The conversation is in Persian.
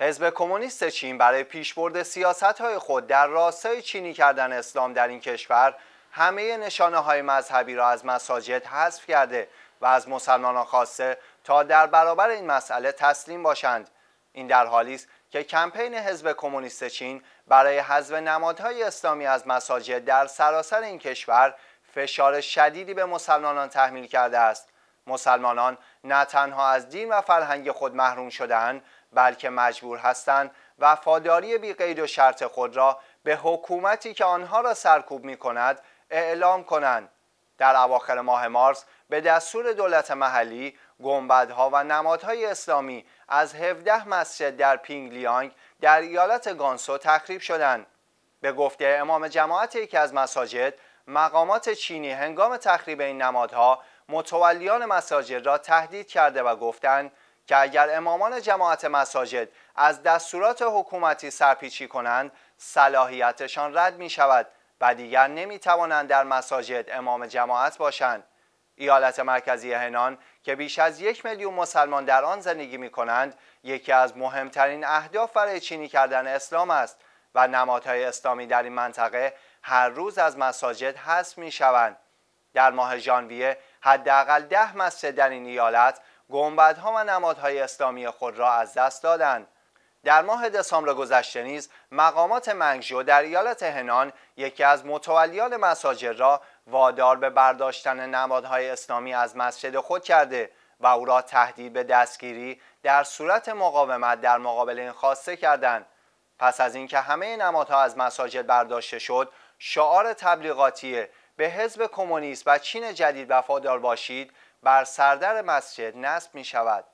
حزب کمونیست چین برای پیشبرد سیاستهای خود در راستای چینی کردن اسلام در این کشور همه نشانه های مذهبی را از مساجد حذف کرده و از مسلمانان خواسته تا در برابر این مسئله تسلیم باشند. این در حالی است که کمپین حزب کمونیست چین برای حذف نمادهای اسلامی از مساجد در سراسر این کشور فشار شدیدی به مسلمانان تحمیل کرده است. مسلمانان نه تنها از دین و فرهنگ خود محروم شدهاند بلکه مجبور هستند وفاداری بی قید و شرط خود را به حکومتی که آنها را سرکوب می کند اعلام کنند. در اواخر ماه مارس به دستور دولت محلی گنبدها و نمادهای اسلامی از 17 مسجد در پینگلیانگ در ایالت گانسو تخریب شدند. به گفته امام جماعت یکی از مساجد مقامات چینی هنگام تخریب این نمادها متولیان مساجد را تهدید کرده و گفتند که اگر امامان جماعت مساجد از دستورات حکومتی سرپیچی کنند صلاحیتشان رد می شود و دیگر نمی توانند در مساجد امام جماعت باشند. ایالت مرکزی هنان که بیش از یک میلیون مسلمان در آن زندگی می کنند یکی از مهمترین اهداف برای چینی کردن اسلام است و نمادهای اسلامی در این منطقه هر روز از مساجد حذف می شوند. در ماه ژانویه حداقل ده مسجد در این ایالت گنبدها و نمادهای اسلامی خود را از دست دادند. در ماه دسامبر گذشته نیز مقامات منگژو در ایالت هنان یکی از متولیان مساجد را وادار به برداشتن نمادهای اسلامی از مسجد خود کرده و او را تهدید به دستگیری در صورت مقاومت در مقابل این خواسته کردند. پس از اینکه همه نمادها از مساجد برداشته شد شعار تبلیغاتی به حزب کمونیست و چین جدید وفادار باشید بر سردر مسجد نصب می شود